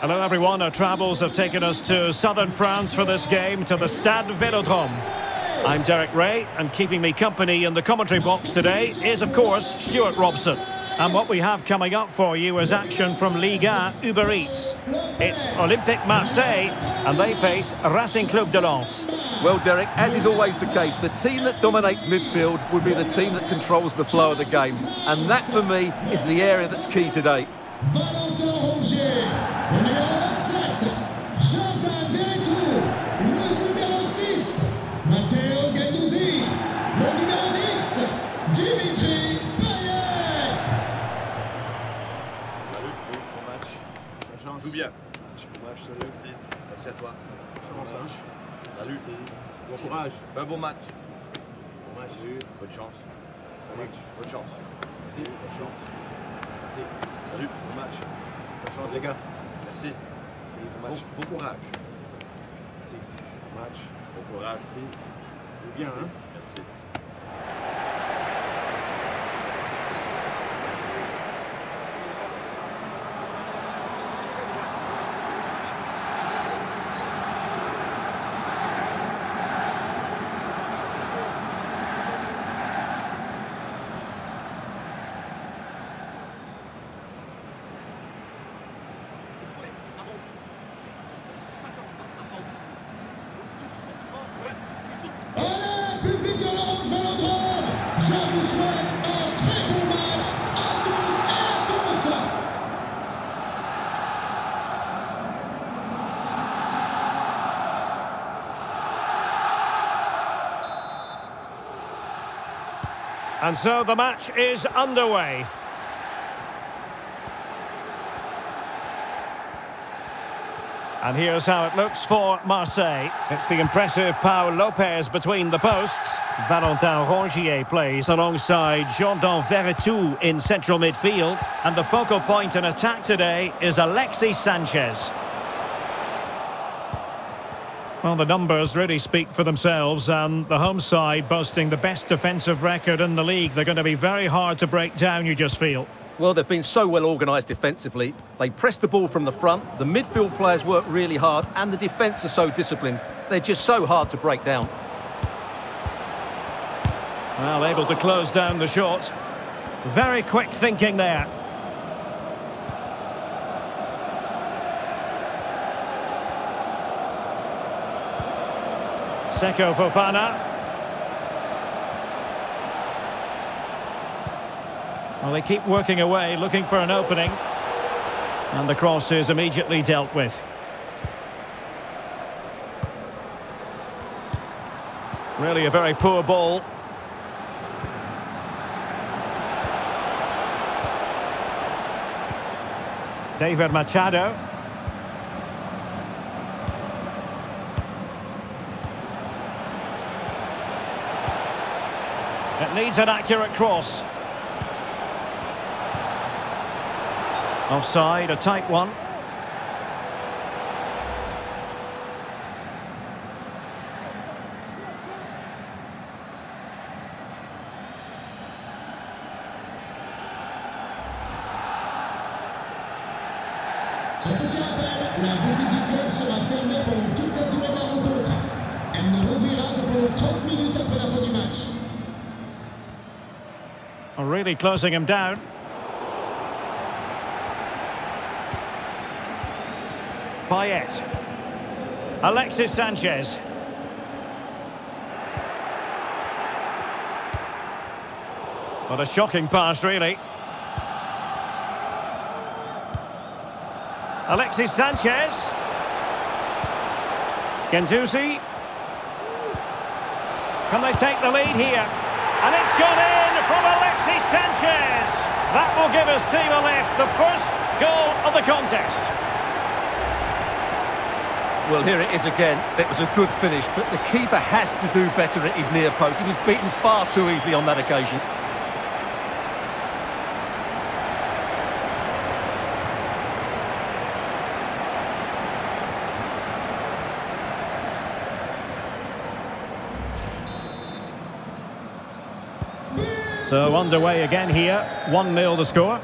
Hello everyone, our travels have taken us to southern France for this game, to the Stade Velodrome. I'm Derek Ray, and keeping me company in the commentary box today is, of course, Stuart Robson. And what we have coming up for you is action from Ligue 1 Uber Eats. It's Olympique Marseille, and they face Racing Club de Lens. Well, Derek, as is always the case, the team that dominates midfield will be the team that controls the flow of the game. And that, for me, is the area that's key today. Dimitri Payet. Salut, bon match. Ça change. Joue bien. Bon match, salut aussi. Merci à toi. Ça marche Salut. Bon courage. Un bon match. Bon match. Salut. Bonne chance. Salut. Bonne chance. Merci. Bonne chance. Merci. Salut. Bon match. Bonne chance les gars. Merci. Merci. Bon match. Bon, bon courage. Merci. Bon match. Bon courage. Merci. Joue bien, hein Merci. And so the match is underway. And here's how it looks for Marseille. It's the impressive Pau Lopez between the posts. Valentin Rongier plays alongside Veretout in central midfield. And the focal point in attack today is Alexis Sanchez. Well, the numbers really speak for themselves, and the home side boasting the best defensive record in the league. They're going to be very hard to break down, you just feel. Well, they've been so well organised defensively. They press the ball from the front, the midfield players work really hard, and the defence are so disciplined. They're just so hard to break down. Well, able to close down the shot. Very quick thinking there. Seko Fofana. Well, they keep working away, looking for an opening. And the cross is immediately dealt with. Really a very poor ball. Deiver Machado. Needs an accurate cross. Offside, a tight one. Elle ne rouvrira que pendant 30 minutes après la Really closing him down. Payet. Alexis Sanchez. What a shocking pass, really. Alexis Sanchez. Guendouzi. Can they take the lead here? And it's gone in Sanchez. That will give us team a lift, the first goal of the contest. Well, here it is again. It was a good finish, but the keeper has to do better at his near post. He was beaten far too easily on that occasion. So underway again here, 1-0 the score.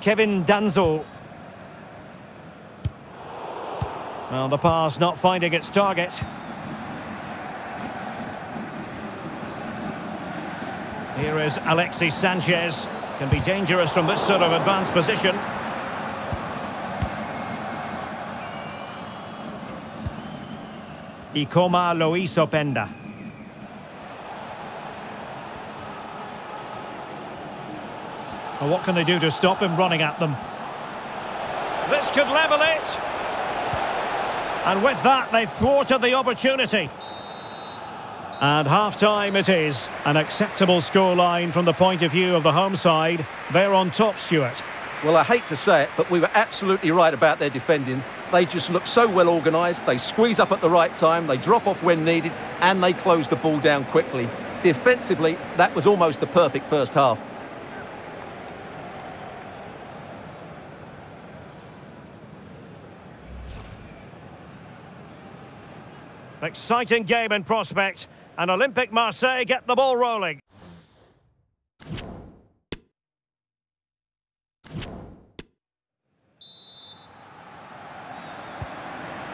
Kevin Danso. Well, the pass not finding its target. Here is Alexis Sanchez. Can be dangerous from this sort of advanced position. Ikoma Lois Openda. Well, what can they do to stop him running at them? This could level it. And with that, they've thwarted the opportunity. And half-time it is. An acceptable scoreline from the point of view of the home side. They're on top, Stuart. Well, I hate to say it, but we were absolutely right about their defending. They just look so well organised. They squeeze up at the right time, they drop off when needed, and they close the ball down quickly. Defensively, that was almost the perfect first half. Exciting game in prospect. And Olympique Marseille get the ball rolling.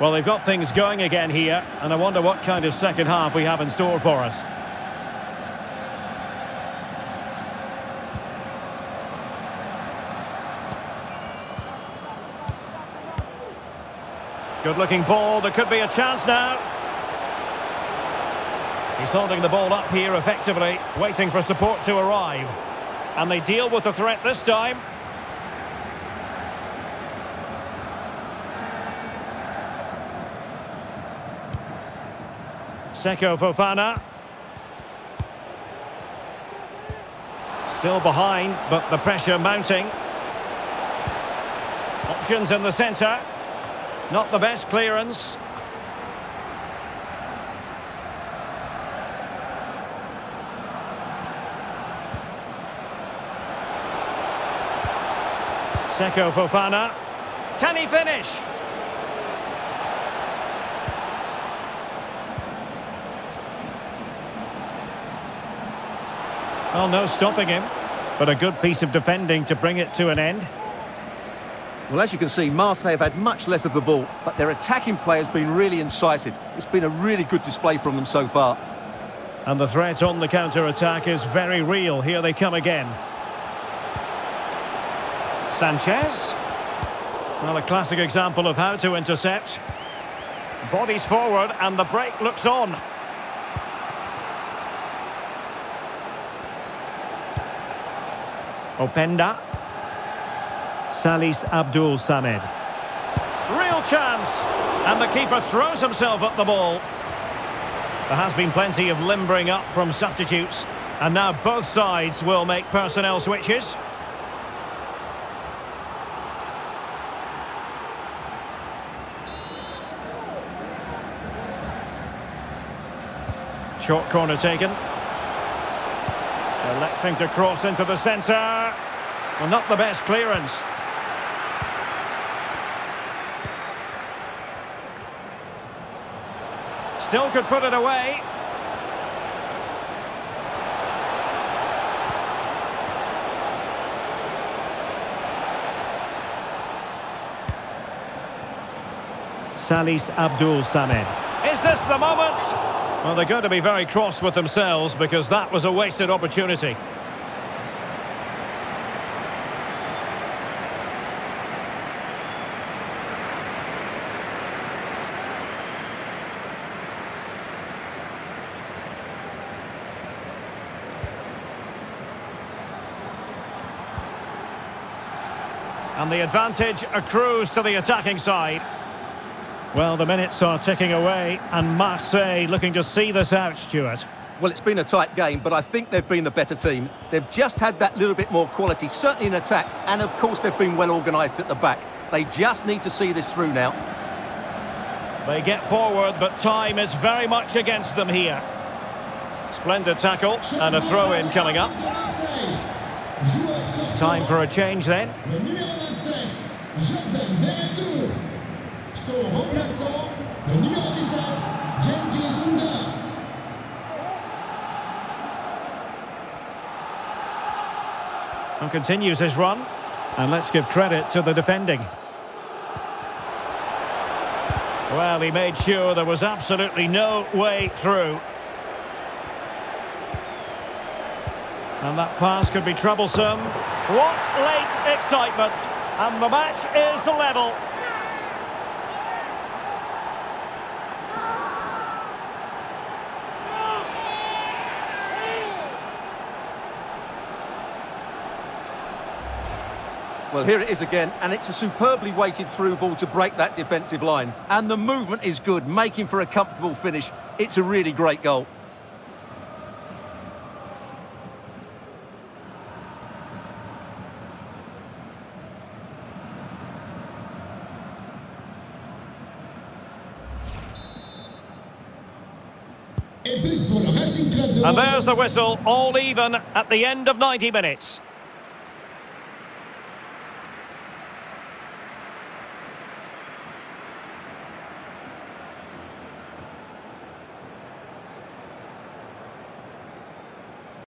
Well, they've got things going again here, and I wonder what kind of second half we have in store for us. Good looking ball, there could be a chance now. He's holding the ball up here effectively, waiting for support to arrive. And they deal with the threat this time. Seko Fofana. Still behind, but the pressure mounting. Options in the centre. Not the best clearance. Seko Fofana. Can he finish? Well, no stopping him, but a good piece of defending to bring it to an end. Well, as you can see, Marseille have had much less of the ball, but their attacking play has been really incisive. It's been a really good display from them so far. And the threat on the counter-attack is very real. Here they come again. Sanchez. Well, a classic example of how to intercept. Bodies forward and the break looks on. Openda. Salis Abdul Samed. Real chance. And the keeper throws himself at the ball. There has been plenty of limbering up from substitutes. And now both sides will make personnel switches. Short corner taken. Electing to cross into the centre. Well, not the best clearance. Still could put it away. Salis Abdul Samed. Is this the moment? Well, they're going to be very cross with themselves because that was a wasted opportunity. And the advantage accrues to the attacking side. Well, the minutes are ticking away, and Marseille looking to see this out, Stuart. Well, it's been a tight game, but I think they've been the better team. They've just had that little bit more quality, certainly in attack, and of course they've been well organised at the back. They just need to see this through now. They get forward, but time is very much against them here. Splendid tackle, and a throw-in coming up. Time for a change then. Le numéro 27, Son remplaçant, le numéro 17, Jenkins Unda. And continues his run. And let's give credit to the defending. Well, he made sure there was absolutely no way through. And that pass could be troublesome. What late excitement! And the match is level. Well, here it is again, and it's a superbly weighted through ball to break that defensive line. And the movement is good, making for a comfortable finish. It's a really great goal. Et but pour le Racing Club de And there's the whistle, all even at the end of 90 minutes.